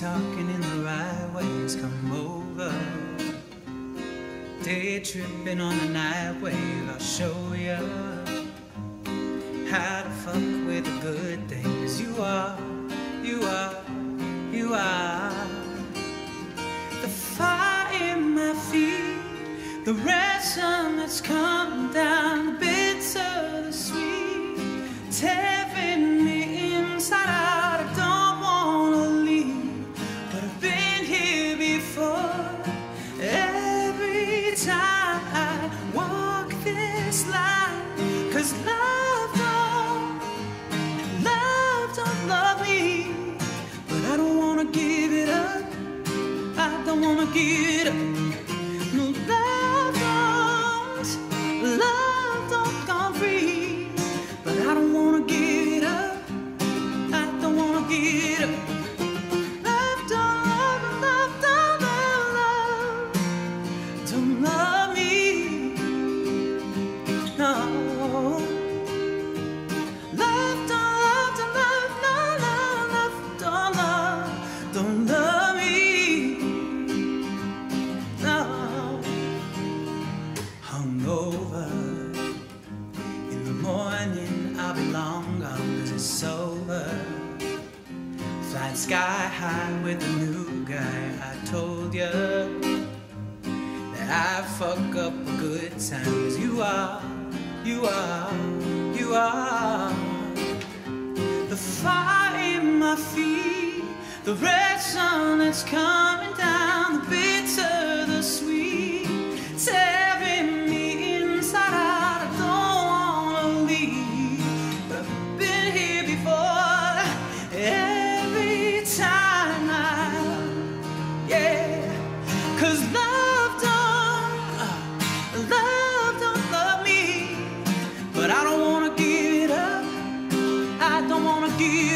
talking in the right ways, come over. Day tripping on the night wave, I'll show you how to fuck with the good things. You are, you are, you are. The fire in my feet, the ransom that's come down, the bitter, the sweet, tearing I long it's over. Flying sky high with a new guy. I told you that I fuck up a good time. Cause you are, you are, you are. The fire in my feet, the red sun that's coming down, the bitter, Cause love don't, love don't love me. But I don't wanna give it up. I don't wanna give